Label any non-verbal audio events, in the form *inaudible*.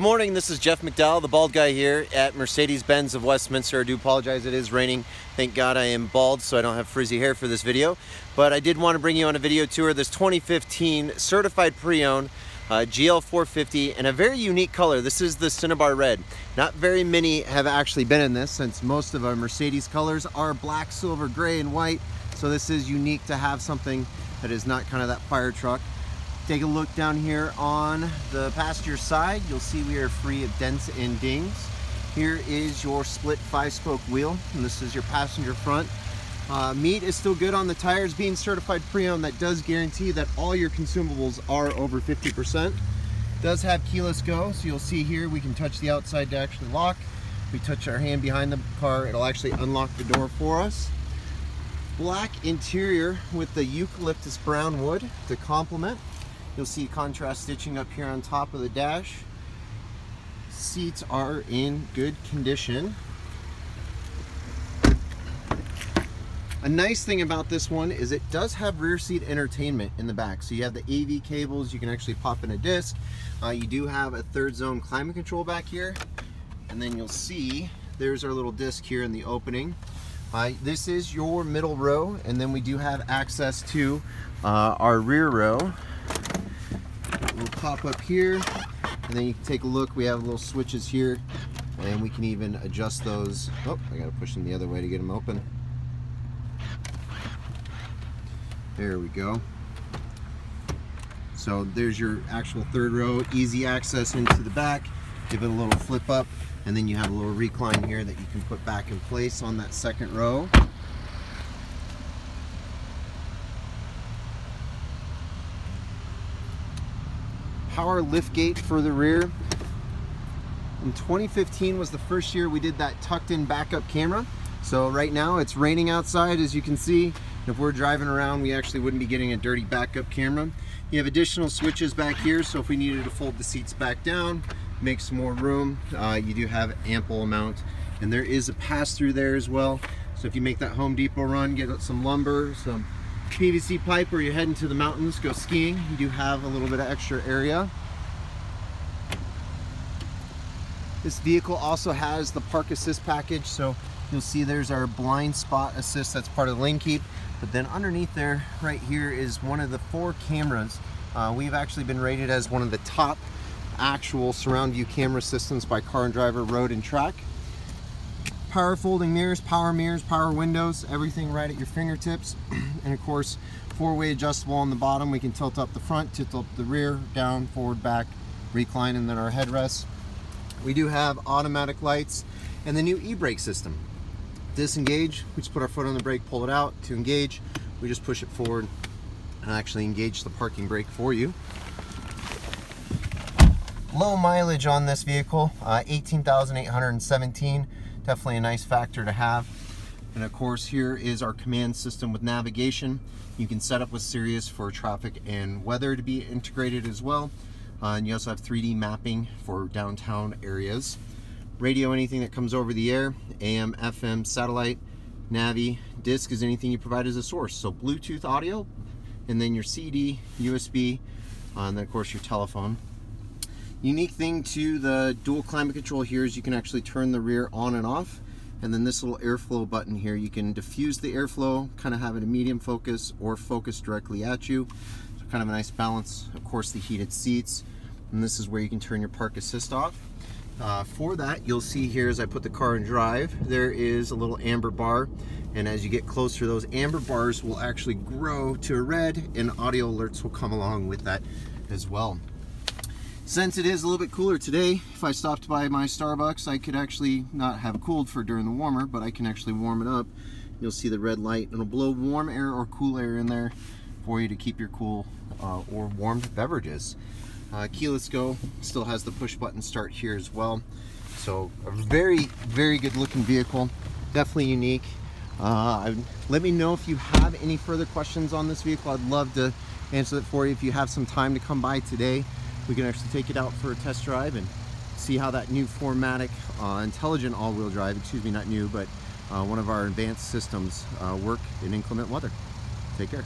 Good morning, this is Jeff McDowell, the bald guy here at Mercedes-Benz of Westminster. I do apologize, it is raining. Thank God I am bald so I don't have frizzy hair for this video. But I did want to bring you on a video tour of this 2015 certified pre-owned uh, GL450 in a very unique color. This is the Cinnabar Red. Not very many have actually been in this since most of our Mercedes colors are black, silver, gray, and white. So this is unique to have something that is not kind of that fire truck. Take a look down here on the passenger side. You'll see we are free of dents and dings. Here is your split five spoke wheel, and this is your passenger front. Uh, meat is still good on the tires being certified pre-owned. That does guarantee that all your consumables are over 50%. Does have keyless go, so you'll see here we can touch the outside to actually lock. We touch our hand behind the car, it'll actually unlock the door for us. Black interior with the eucalyptus brown wood to complement. You'll see contrast stitching up here on top of the dash. Seats are in good condition. A nice thing about this one is it does have rear seat entertainment in the back. So you have the AV cables, you can actually pop in a disc. Uh, you do have a third zone climate control back here. And then you'll see there's our little disc here in the opening. Uh, this is your middle row and then we do have access to uh, our rear row pop up here and then you can take a look. We have little switches here and we can even adjust those. Oh I gotta push them the other way to get them open. There we go. So there's your actual third row easy access into the back give it a little flip up and then you have a little recline here that you can put back in place on that second row power lift gate for the rear. In 2015 was the first year we did that tucked in backup camera. So right now it's raining outside as you can see. If we're driving around we actually wouldn't be getting a dirty backup camera. You have additional switches back here so if we needed to fold the seats back down, make some more room, uh, you do have ample amount. And there is a pass through there as well. So if you make that Home Depot run, get some lumber, some PVC pipe or you're heading to the mountains, go skiing, you do have a little bit of extra area. This vehicle also has the park assist package, so you'll see there's our blind spot assist, that's part of the lane keep. But then underneath there, right here, is one of the four cameras. Uh, we've actually been rated as one of the top actual surround view camera systems by Car and Driver Road and Track power folding mirrors, power mirrors, power windows, everything right at your fingertips. *clears throat* and of course, four-way adjustable on the bottom. We can tilt up the front, tilt up the rear, down, forward, back, recline, and then our headrest. We do have automatic lights and the new e-brake system. Disengage, we just put our foot on the brake, pull it out. To engage, we just push it forward and actually engage the parking brake for you. Low mileage on this vehicle, uh, 18,817 definitely a nice factor to have. And of course here is our command system with navigation. You can set up with Sirius for traffic and weather to be integrated as well. Uh, and you also have 3D mapping for downtown areas. Radio, anything that comes over the air, AM, FM, satellite, Navi, disc is anything you provide as a source. So Bluetooth audio, and then your CD, USB, uh, and then of course your telephone. Unique thing to the dual climate control here is you can actually turn the rear on and off. And then this little airflow button here, you can diffuse the airflow, kind of have it a medium focus or focus directly at you. So kind of a nice balance. Of course, the heated seats. And this is where you can turn your park assist off. Uh, for that, you'll see here as I put the car in drive, there is a little amber bar. And as you get closer, those amber bars will actually grow to a red and audio alerts will come along with that as well. Since it is a little bit cooler today, if I stopped by my Starbucks, I could actually not have cooled for during the warmer, but I can actually warm it up. You'll see the red light. It'll blow warm air or cool air in there for you to keep your cool uh, or warmed beverages. Uh, keyless go still has the push button start here as well. So a very, very good looking vehicle. Definitely unique. Uh, let me know if you have any further questions on this vehicle. I'd love to answer it for you if you have some time to come by today we can actually take it out for a test drive and see how that new 4MATIC uh, intelligent all-wheel drive, excuse me, not new, but uh, one of our advanced systems uh, work in inclement weather. Take care.